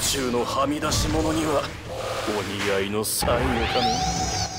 中のはみ出し者にはお似合いの最後かね